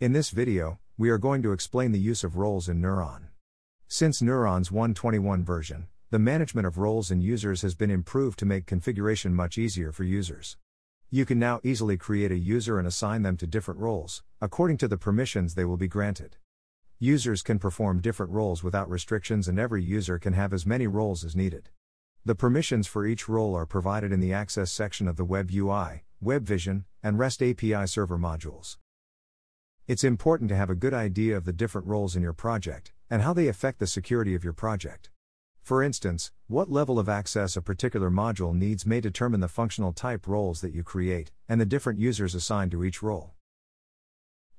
In this video, we are going to explain the use of roles in N3uron. Since N3uron's 121 version, the management of roles and users has been improved to make configuration much easier for users. You can now easily create a user and assign them to different roles, according to the permissions they will be granted. Users can perform different roles without restrictions, and every user can have as many roles as needed. The permissions for each role are provided in the Access section of the Web UI, Web Vision, and REST API server modules. It's important to have a good idea of the different roles in your project, and how they affect the security of your project. For instance, what level of access a particular module needs may determine the functional type roles that you create, and the different users assigned to each role.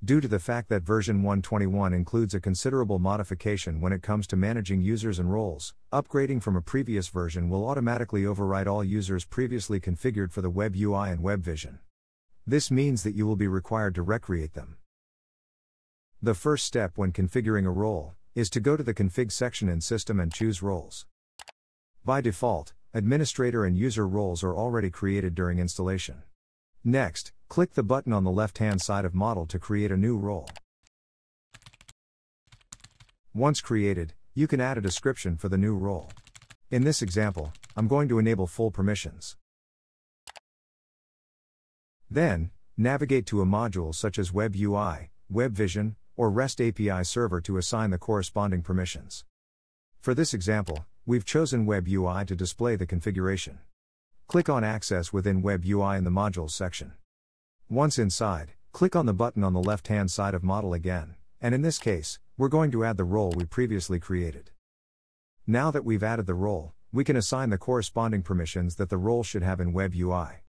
Due to the fact that version 121 includes a considerable modification when it comes to managing users and roles, upgrading from a previous version will automatically overwrite all users previously configured for the Web UI and Web Vision. This means that you will be required to recreate them. The first step when configuring a role is to go to the config section in System and choose roles. By default, administrator and user roles are already created during installation. Next, click the button on the left hand side of Model to create a new role. Once created, you can add a description for the new role. In this example, I'm going to enable full permissions. Then, navigate to a module such as Web UI, Web Vision, or REST API server to assign the corresponding permissions. For this example, we've chosen Web UI to display the configuration. Click on Access within Web UI in the Modules section. Once inside, click on the button on the left hand side of Model again, and in this case, we're going to add the role we previously created. Now that we've added the role, we can assign the corresponding permissions that the role should have in Web UI.